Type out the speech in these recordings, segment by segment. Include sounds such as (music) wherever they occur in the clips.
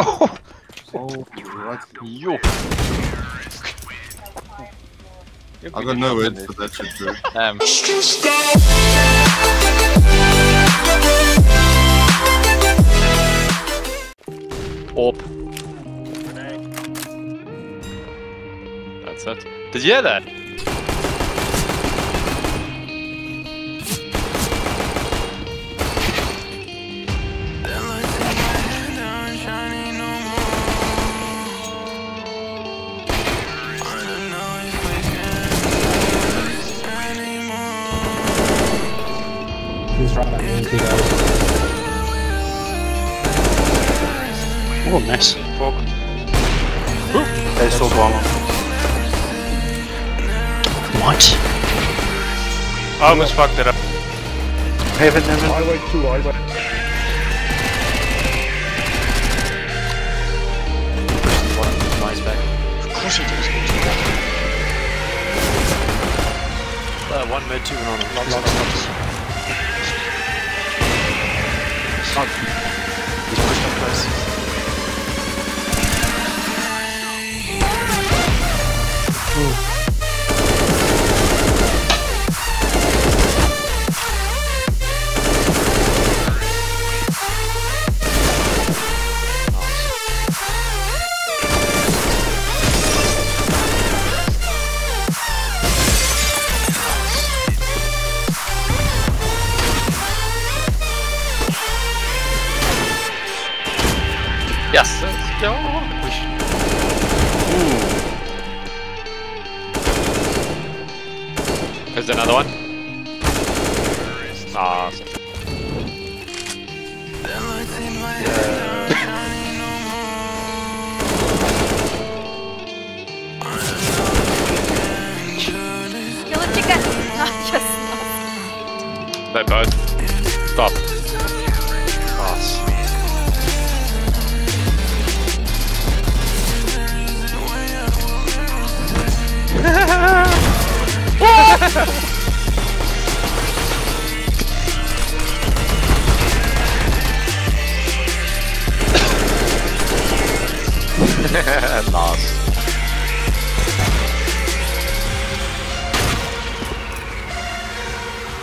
Oh, Oh, what? yo. I got no words for that shit, bro. Um, Orp. That's it. Did you hear that? He's right at me, big guys. Oh, nice. Fuck. They saw bomb. What? I almost fucked it up. Heaven, heaven. I wait two, I wait. Nice back. Of course he does. Uh, one mid, two on him. Lots, lots, lots. Yes, let's go. Ooh. Is there another one? Ah. Kill a chicken! Not just They both. Stop. (laughs) nice.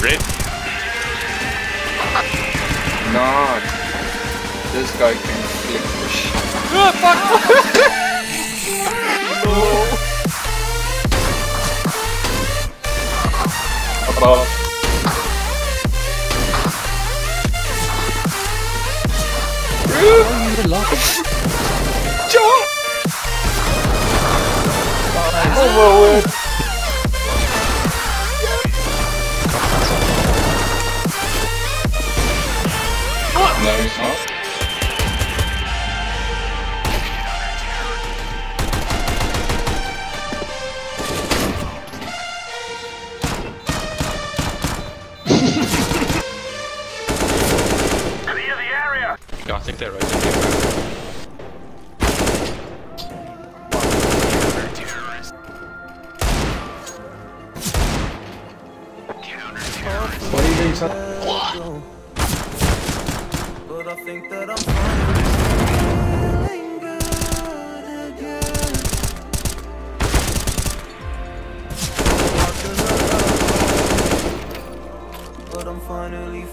Red. No. This guy can flick the shit. Above. No, he's not. Yeah, I think they're right. There. What are you doing. But I think that I'm finally feeling good again. But I'm finally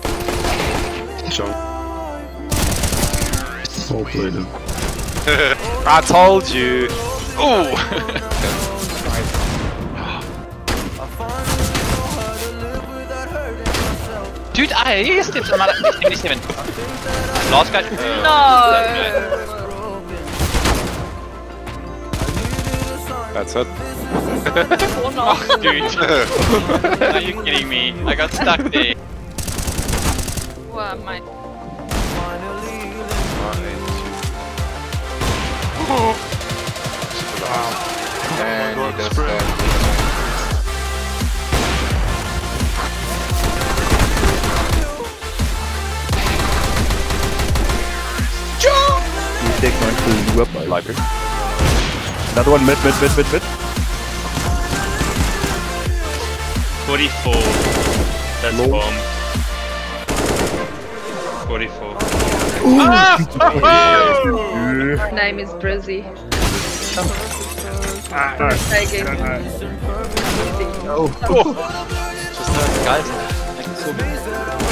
Well played him. I told you. Ooh. (laughs) Dude, I used it. 77. Last guy. No! That's it. Or not. Dude. Are you kidding me? I got stuck there. Well, my... And he does You take one to you up, I like it. Another one mid, mid, mid, mid, mid. 44. That's Low. bomb. 44. Her ah! (laughs) name is Brizzy. Ah, ah. Taking. (laughs)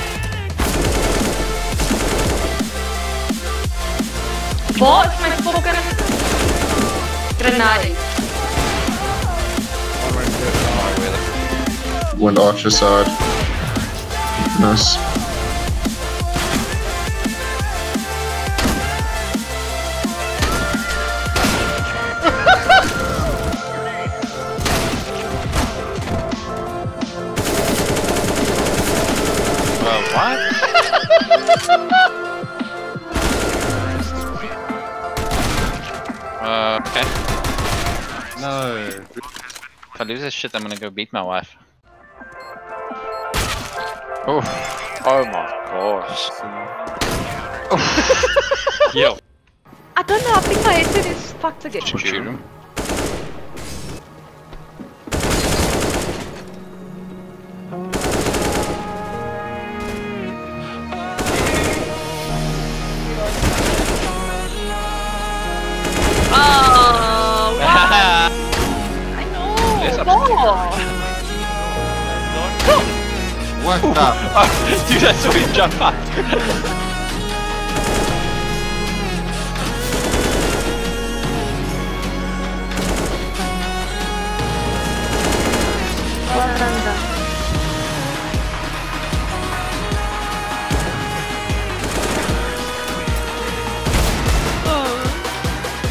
What? My fucking grenade. Went archer side. Nice. Lose this shit, I'm gonna go beat my wife. Oh. Oh my gosh. Yo. I don't know, I think my headset is fucked again. Shoot him. Know. Yes, I'm- Wow. What the? Dude, I saw him jump back.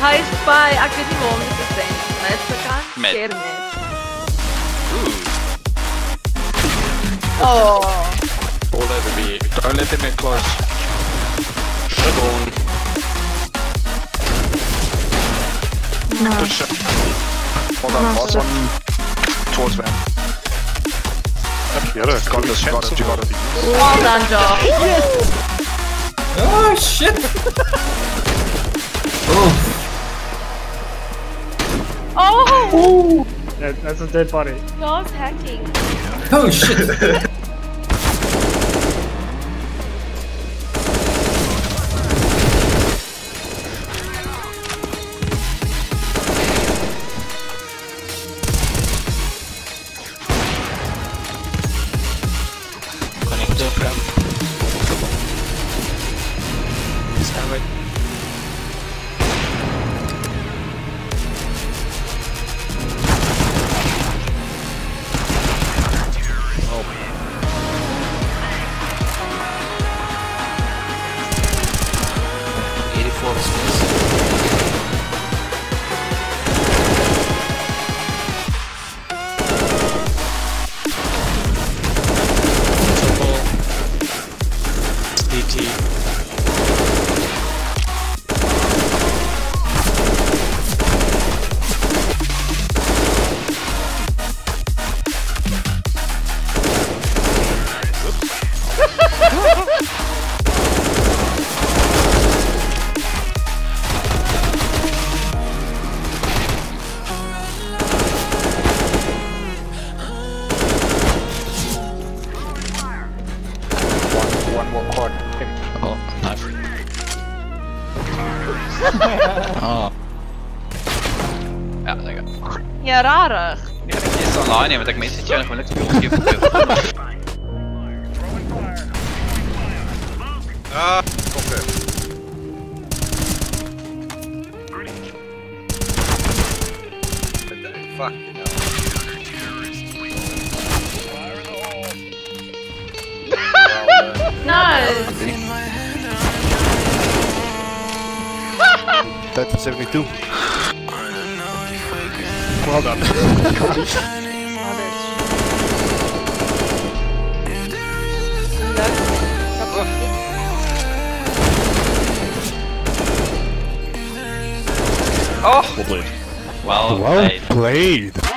Hij is bij, ik weet niet waarom het is zijn. Oh. All over me. Don't let them in close. Shovel. Push it. Hold on, last one towards van. Up here, got this, got it, you got it. Well done, Josh. Oh shit! oh. Oh! That, that's a dead body. Josh hacking. Oh shit! (laughs) (laughs) oh. Ja, lekker. Ja, rarig. Ja, ik is online, want ik mensen jou gewoon lekker opgeven. Ah, kom weer. Fucking hell. No. (laughs) tied 72. Well done. oh! Well played. Well, well played. played.